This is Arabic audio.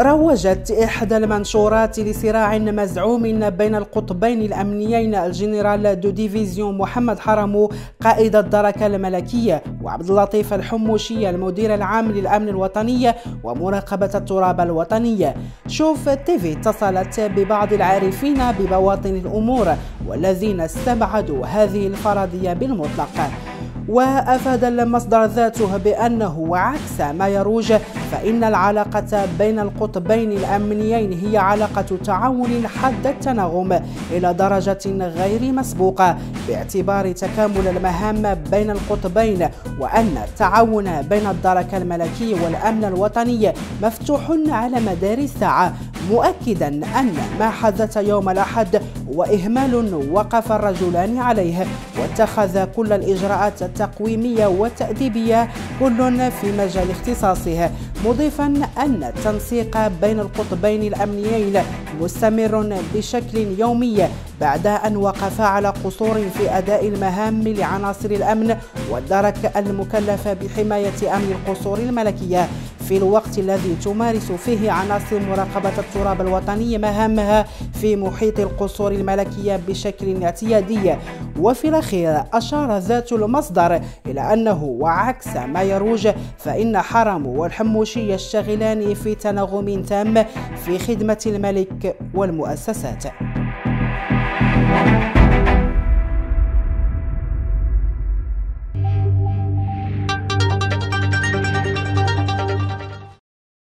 روجت إحدى المنشورات لصراع مزعوم بين القطبين الأمنيين الجنرال de division محمد حرمو قائد الدركة الملكية وعبد اللطيف الحموشي المدير العام للأمن الوطني ومراقبة التراب الوطنية شوف تيفي اتصلت ببعض العارفين ببواطن الأمور والذين استبعدوا هذه الفرضية بالمطلق. وأفاد المصدر ذاته بأنه عكس ما يروج فإن العلاقة بين القطبين الأمنيين هي علاقة تعاون حد التناغم إلى درجة غير مسبوقة باعتبار تكامل المهام بين القطبين وأن التعاون بين الدرك الملكي والأمن الوطني مفتوح على مدار الساعة. مؤكدا أن ما حدث يوم الأحد هو إهمال وقف الرجلان عليه واتخذ كل الإجراءات التقويمية والتأديبية كل في مجال اختصاصه مضيفا أن التنسيق بين القطبين الأمنيين مستمر بشكل يومي بعد أن وقفا على قصور في أداء المهام لعناصر الأمن والدرك المكلفة بحماية أمن القصور الملكية. في الوقت الذي تمارس فيه عناصر مراقبة التراب الوطني مهامها في محيط القصور الملكية بشكل اعتيادي وفي الأخير أشار ذات المصدر إلى أنه وعكس ما يروج فإن حرم والحموشي يشتغلان في تناغم تام في خدمة الملك والمؤسسات.